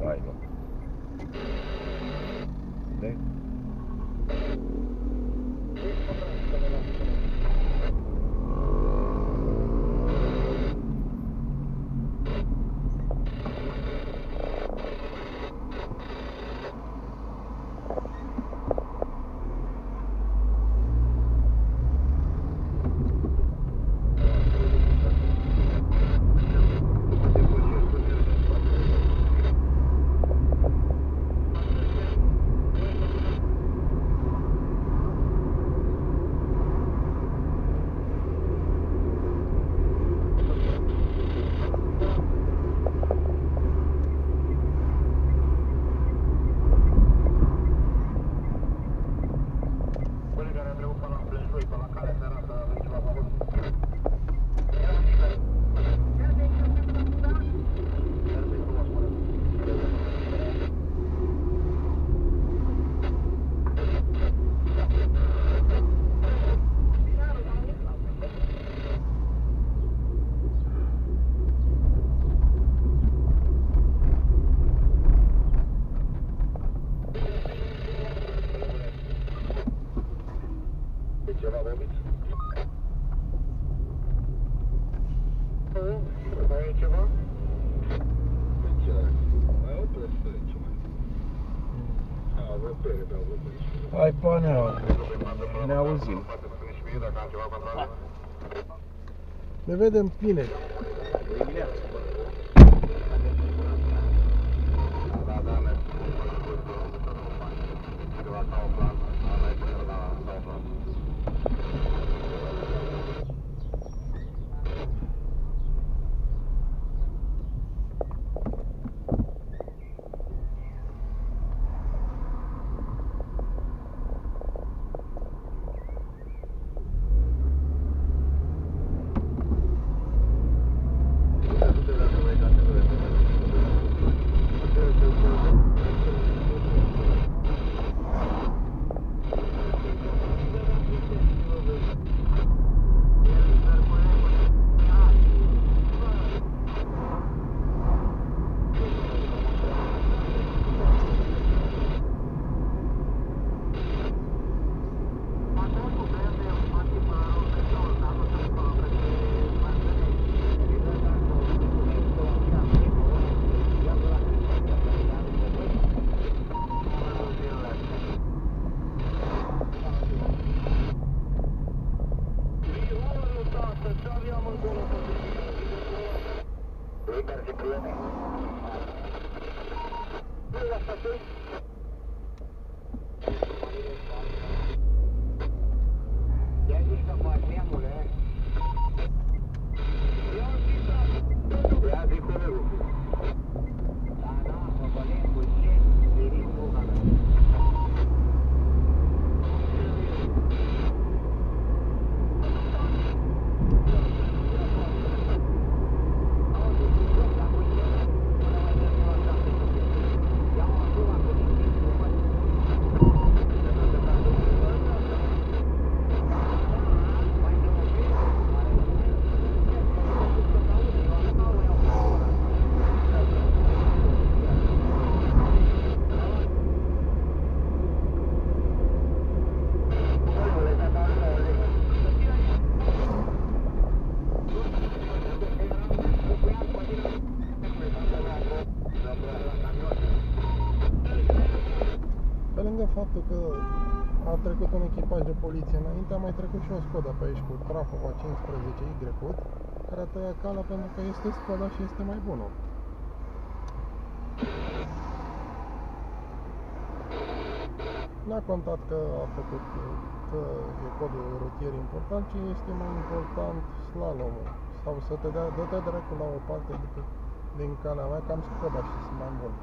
Aynen. Trecut până la Plânjoi, până la calea ferată, avem ceva vagon. E ceva vomit? Nu? Mai e ceva? Ce? Mai opresc ce mai? A, vreo bere, beau, vreo bere. Hai, panea. Ne auzim. Dacă am ceva contra Ne vedem bine. Da, da, mersi. Ceva sau plan, Zostawiam ogólną faptul că a trecut un echipaj de poliție înainte, a mai trecut și o Skoda pe aici cu Trafova 15Y, care a tăiat calea pentru că este Skoda și este mai bună. N-a contat că a făcut că e codul rutier important, ci este mai important slalomul. Sau să te dea, dă-te dracu la o parte de pe, din calea mea, că am Skoda și sunt mai bun.